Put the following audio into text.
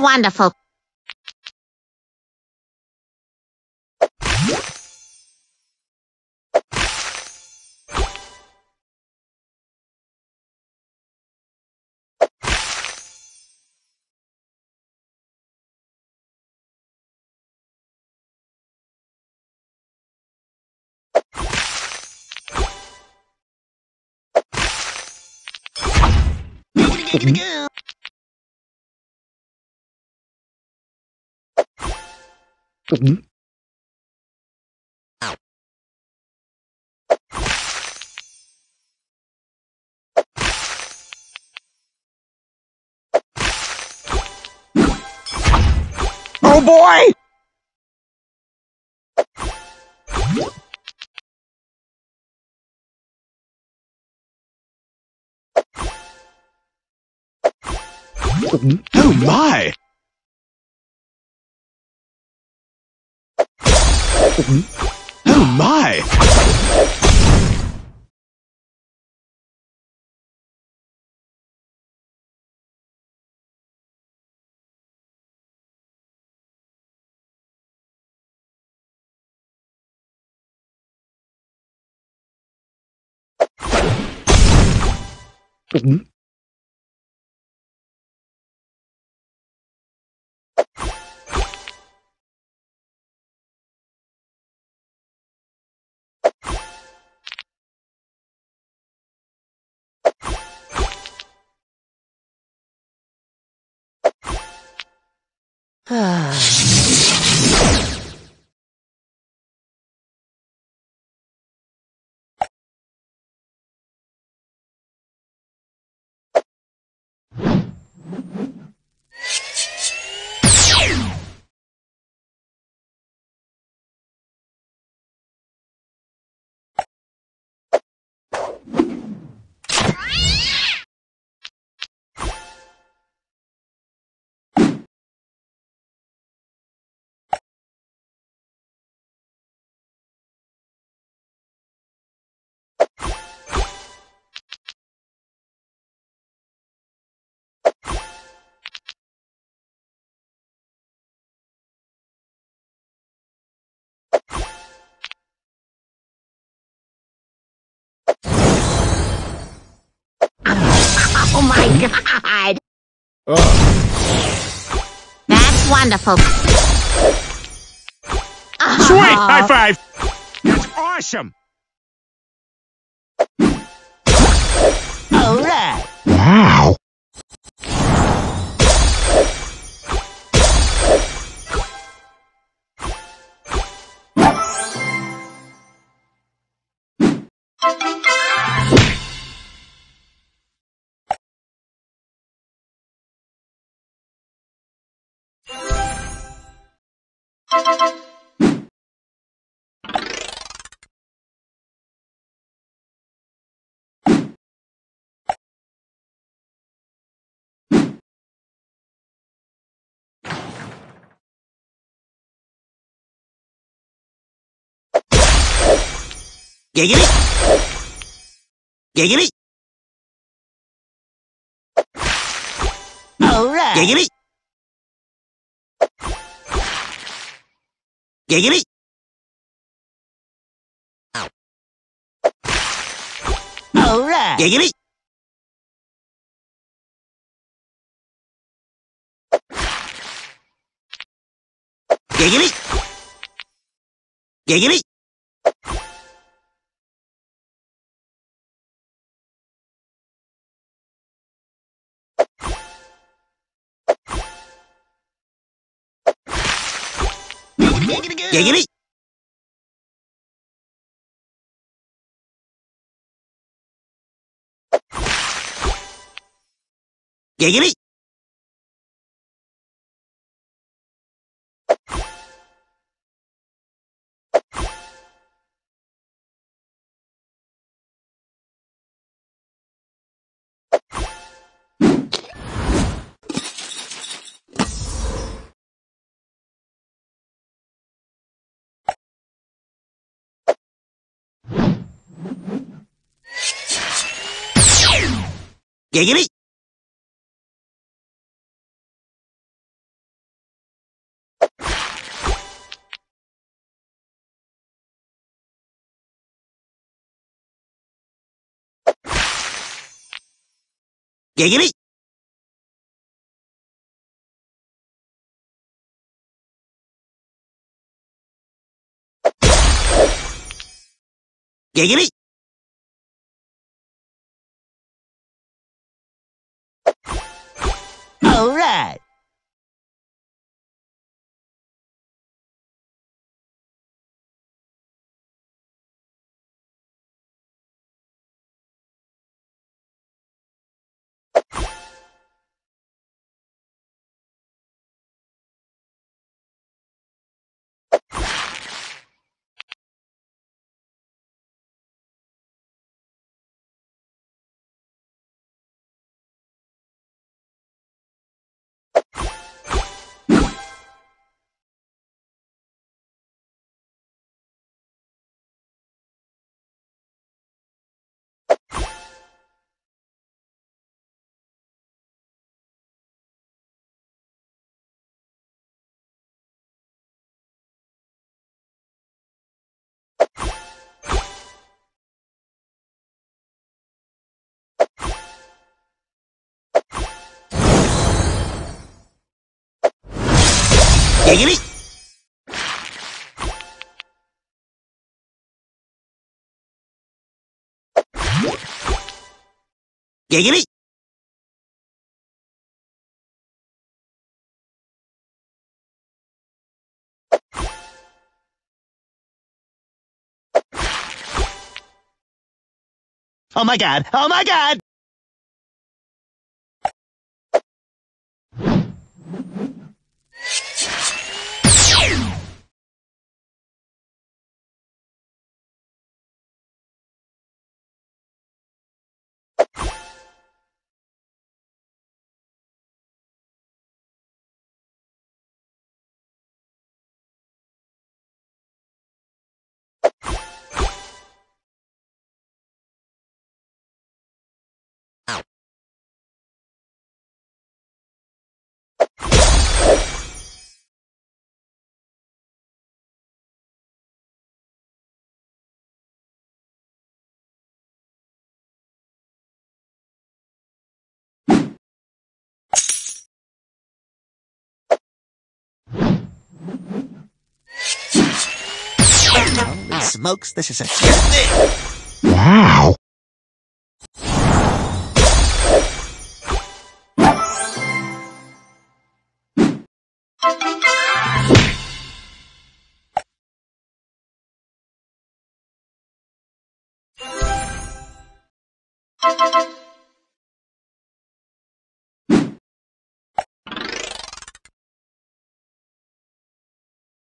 wonderful. Mm-hmm. Oh boy! Mm-hmm. Oh my! Oh my! Oh my god! That's wonderful. Sweet! Oh. High five! That's awesome! Alright. Wow! ゲゲビゲゲビゲゲビゲゲビオラゲゲビゲゲビゲゲビ Giggity! Giggity! Alright. Giggity! Giggity! Alright. ゲゲビゲゲビゲゲビ Giggity. Giggity. Oh my god. Oh my god. Smokes, this is a. Wow. Thank you.